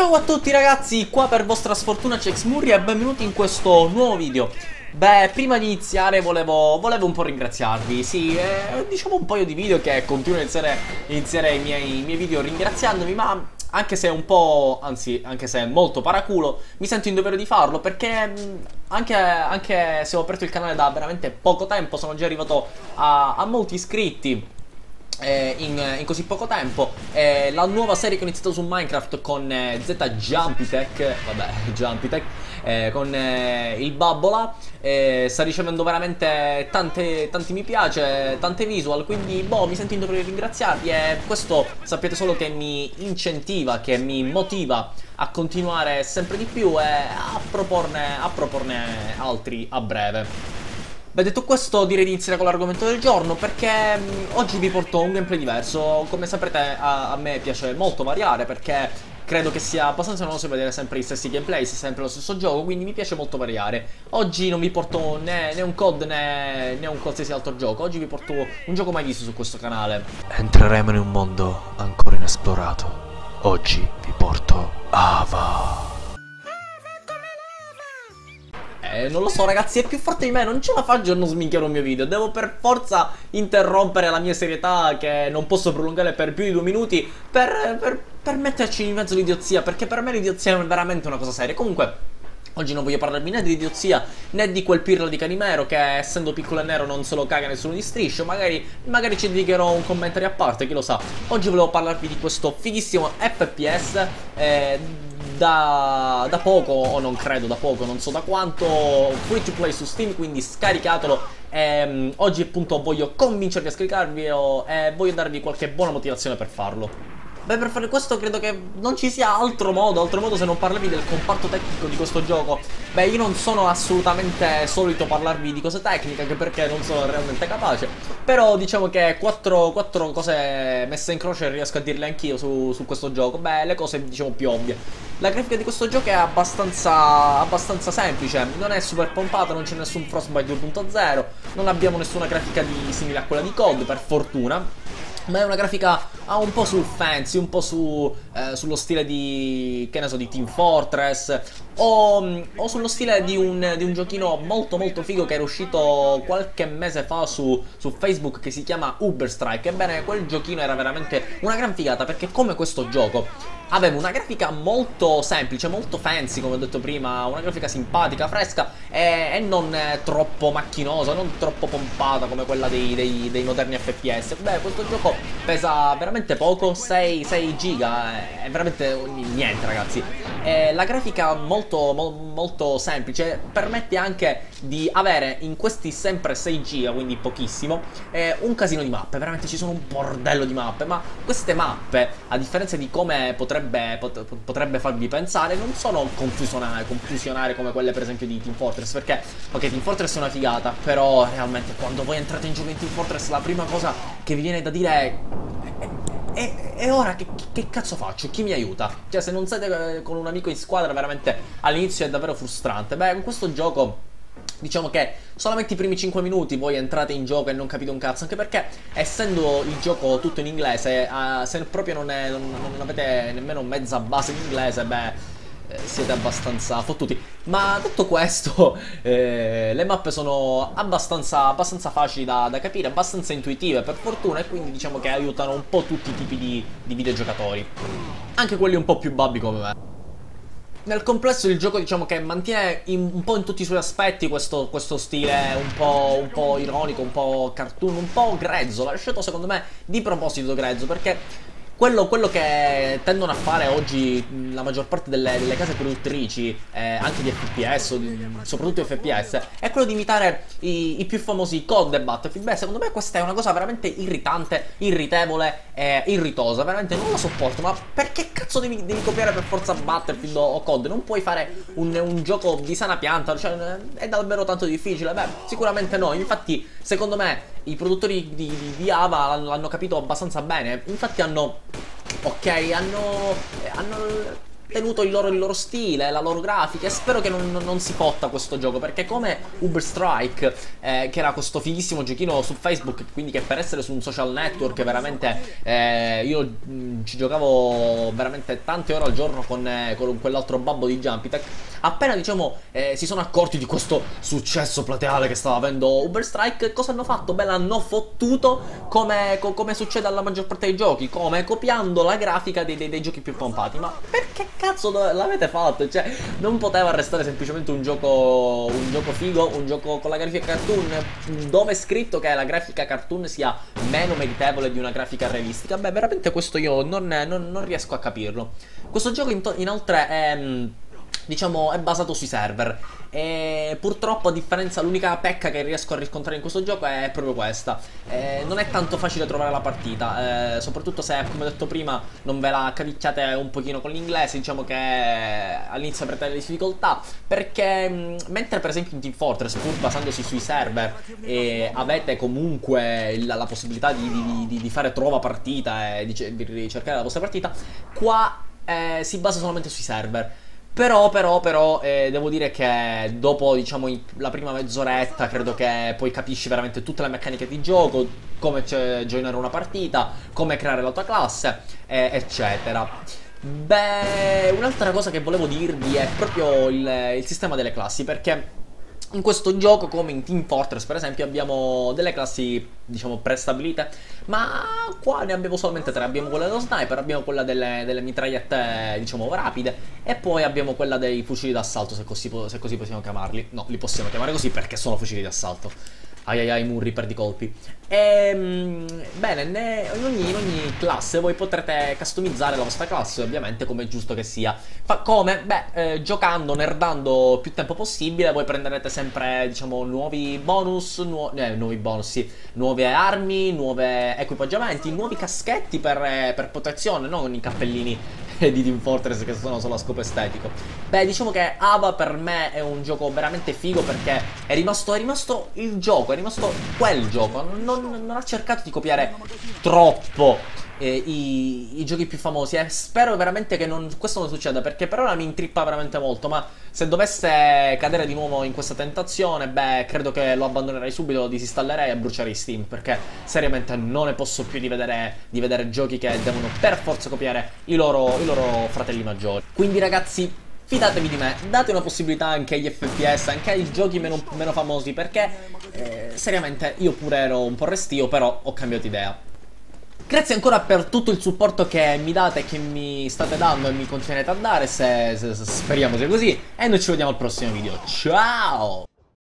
Ciao a tutti ragazzi, qua per vostra sfortuna c'è Xmurri e benvenuti in questo nuovo video. Beh, prima di iniziare volevo, volevo un po' ringraziarvi. Sì, eh, diciamo un paio di video che continuo a iniziare, iniziare i, miei, i miei video ringraziandomi Ma anche se è un po', anzi anche se è molto paraculo, mi sento in dovere di farlo perché anche, anche, se ho aperto il canale da veramente poco tempo sono già arrivato a, a molti iscritti eh, in, in, così poco tempo. Eh, la nuova serie che ho iniziato su Minecraft con eh, Z Jumpitech vabbè Jumpitech eh, con eh, il Babbola eh, sta ricevendo veramente tante, tanti mi piace tante visual quindi boh mi sento in dovere ringraziarvi e questo sappiate solo che mi incentiva che mi motiva a continuare sempre di più e a proporne, a proporne altri a breve Beh, detto questo direi di iniziare con l'argomento del giorno perché mh, mm, oggi vi porto un gameplay diverso. Come saprete a, a, me piace molto variare perché credo che sia abbastanza noioso vedere sempre i stessi gameplay, sempre lo stesso gioco, quindi mi piace molto variare. Oggi non vi porto né, né un COD né, né un qualsiasi altro gioco, oggi vi porto un gioco mai visto su questo canale. Entreremo in un mondo ancora inesplorato. Oggi vi porto Ava. Eh, non lo so ragazzi, è più forte di me, non ce la faccio a non sminchiare un mio video. Devo per forza interrompere la mia serietà che non posso prolungare per più di due minuti per, per, per metterci in mezzo l'idiozia, perché per me l'idiozia è veramente una cosa seria. Comunque... Oggi non voglio parlarvi né di idiozia né di quel pirla di Canimero che essendo piccolo e nero non se lo caga nessuno di striscio Magari, magari ci dedicherò un commentario a parte, chi lo sa Oggi volevo parlarvi di questo fighissimo FPS eh, da, da poco, o non credo da poco, non so da quanto, free to play su Steam, quindi scaricatelo. E, um, oggi appunto voglio convincervi a scaricarvi e voglio darvi qualche buona motivazione per farlo. Beh, per fare questo credo che non ci sia altro modo, altro modo se non parlarvi del comparto tecnico di questo gioco. Beh, io non sono assolutamente solito parlarvi di cose tecniche, anche perché non sono realmente capace. Però diciamo che quattro, quattro cose messe in croce riesco a dirle anch'io su, su questo gioco. Beh, le cose diciamo più ovvie. La grafica di questo gioco è abbastanza, abbastanza semplice, non è super pompata, non c'è nessun Frostbite 2.0, non abbiamo nessuna grafica di, simile a quella di COD, per fortuna. Ma è una grafica ah, un po' sul fancy, un po' su, eh, sullo stile di, che ne so, di Team Fortress o, o sullo stile di un, di un, giochino molto molto figo che era uscito qualche mese fa su, su Facebook che si chiama Uber Strike Ebbene, quel giochino era veramente una gran figata perché come questo gioco aveva una grafica molto semplice, molto fancy come ho detto prima, una grafica simpatica, fresca e, e non troppo macchinosa, non troppo pompata come quella dei, dei, dei, moderni FPS. Beh, questo gioco pesa veramente poco, 6, 6 giga, è veramente niente ragazzi. E la grafica molto, mo, molto semplice permette anche di avere in questi sempre 6 giga, quindi pochissimo, eh, un casino di mappe, veramente ci sono un bordello di mappe, ma queste mappe, a differenza di come potrebbe pot potrebbe farvi pensare non sono confusionari, confusionari come quelle per esempio di Team Fortress perché ok Team Fortress è una figata però realmente quando voi entrate in gioco in Team Fortress la prima cosa che vi viene da dire è e, e, ora che, che, cazzo faccio? Chi mi aiuta? Cioè se non siete eh, con un amico in squadra veramente all'inizio è davvero frustrante Beh con questo gioco Diciamo che solamente i primi 5 minuti voi entrate in gioco e non capite un cazzo, anche perché essendo il gioco tutto in inglese, uh, se proprio non, è, non, non, avete nemmeno mezza base in inglese, beh, eh, siete abbastanza fottuti. Ma detto questo, eh, le mappe sono abbastanza, abbastanza facili da, da, capire, abbastanza intuitive per fortuna, e quindi diciamo che aiutano un po' tutti i tipi di, di videogiocatori. Anche quelli un po' più babbi come me. Nel complesso il gioco diciamo che mantiene in, un po' in tutti i suoi aspetti questo, questo stile un po', un po', ironico, un po' cartoon, un po' grezzo. L'ha scelto secondo me di proposito grezzo perché quello, quello, che tendono a fare oggi la maggior parte delle, delle case produttrici, eh, anche di FPS, di, soprattutto FPS, è quello di imitare i, i, più famosi COD e Battlefield. Beh, secondo me questa è una cosa veramente irritante, irritevole e irritosa. Veramente non la sopporto. Ma perché cazzo devi, devi copiare per forza Battlefield o COD? Non puoi fare un, un, gioco di sana pianta? Cioè, è davvero tanto difficile? Beh, sicuramente no. Infatti, secondo me, i produttori di, di, di Ava l'hanno capito abbastanza bene. Infatti hanno Ok, hanno, hanno tenuto il loro, il loro stile, la loro grafica e spero che non, non si fotta questo gioco perché come Uber Strike, eh, che era questo fighissimo giochino su Facebook, quindi che per essere su un social network veramente eh, io mh, mm, ci giocavo veramente tante ore al giorno con, eh, con quell'altro babbo di Jumpitech, appena diciamo eh, si sono accorti di questo successo plateale che stava avendo Uber Strike, cosa hanno fatto? Beh l'hanno fottuto come, co come succede alla maggior parte dei giochi, come copiando la grafica dei, dei, dei giochi più pompati, ma perché cazzo l'avete fatto? Cioè, non poteva restare semplicemente un gioco, un gioco figo, un gioco con la grafica cartoon, dove è scritto che la grafica cartoon sia meno meritevole di una grafica realistica? Beh, veramente questo io non, non, non riesco a capirlo. Questo gioco inoltre è diciamo, è basato sui server. E purtroppo, a differenza, l'unica pecca che riesco a riscontrare in questo gioco è proprio questa. Eh, non è tanto facile trovare la partita, eh, soprattutto se, come ho detto prima, non ve la cavicchiate un pochino con l'inglese. Diciamo che all'inizio avrete delle difficoltà. Perché, mh, mentre per esempio in Team Fortress, pur basandosi sui server, eh, avete comunque la, la possibilità di, di, di, fare trova partita e di, di cercare la vostra partita, qua eh, si basa solamente sui server. Però, però, però, eh, devo dire che dopo, diciamo, la prima mezz'oretta credo che poi capisci veramente tutte le meccaniche di gioco, come joinare una partita, come creare la tua classe, eh, eccetera. Beh, un'altra cosa che volevo dirvi è proprio il, il sistema delle classi, perché in questo gioco, come in Team Fortress per esempio, abbiamo delle classi, diciamo, prestabilite, ma qua ne abbiamo solamente tre. Abbiamo quella dello sniper, abbiamo quella delle, delle mitragliette, diciamo, rapide, e poi abbiamo quella dei fucili d'assalto, se se così possiamo chiamarli. No, li possiamo chiamare così perché sono fucili d'assalto. Ai ai ai, Murri, perdi colpi. E, ehm, bene, ne, in, ogni, in, ogni, classe voi potrete customizzare la vostra classe, ovviamente, come è giusto che sia. Fa, come? Beh, eh, giocando, nerdando più tempo possibile, voi prenderete sempre, diciamo, nuovi bonus, nuo eh, nuovi bonus, sì, nuove armi, nuovi equipaggiamenti, nuovi caschetti per, eh, per protezione, non i cappellini di Team Fortress che sono solo a scopo estetico. Beh, diciamo che Ava per me è un gioco veramente figo perché è rimasto, è rimasto il gioco, è rimasto quel gioco. Non, non ha cercato di copiare troppo eh, i, i, giochi più famosi. E spero veramente che non, questo non succeda perché per ora mi intrippa veramente molto. Ma se dovesse cadere di nuovo in questa tentazione, beh, credo che lo abbandonerei subito, lo disinstallerei e brucerei Steam. Perché seriamente non ne posso più di vedere, di vedere giochi che devono per forza copiare i loro, i loro fratelli maggiori. Quindi, ragazzi. Fidatevi di me, date una possibilità anche agli FPS, anche ai giochi meno, meno famosi, perché eh, seriamente io pure ero un po' restio, però ho cambiato idea. Grazie ancora per tutto il supporto che mi date, che mi state dando e mi continuerete a dare, se, se, se speriamo sia così. E noi ci vediamo al prossimo video. Ciao!